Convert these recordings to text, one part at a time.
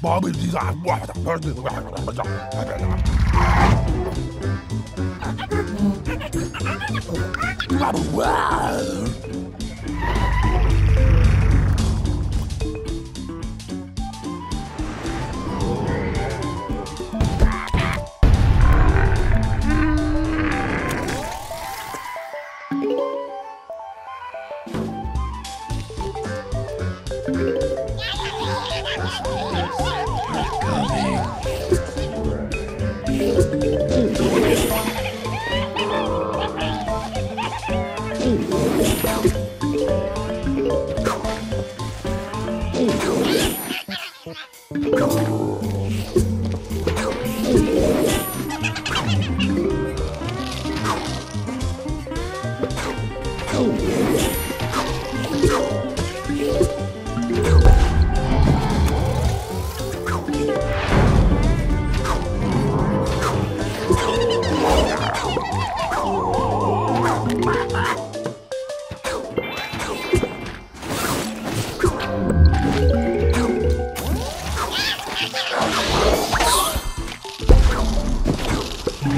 Bobby these are what Wow.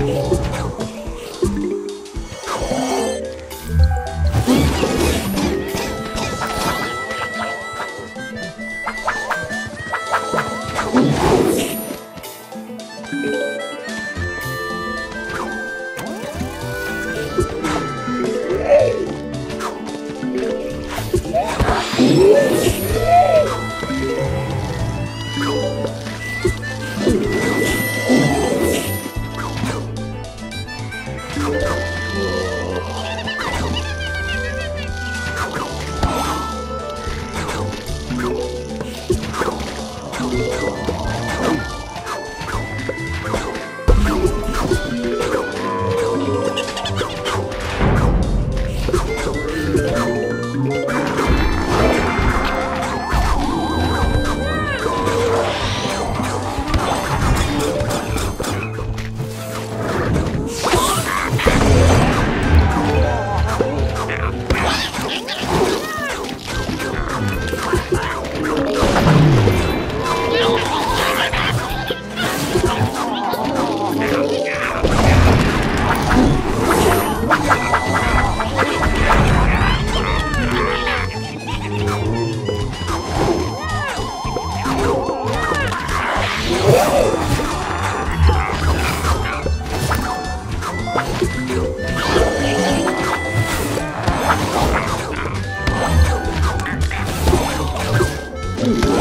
Yeah. Cool. Yeah.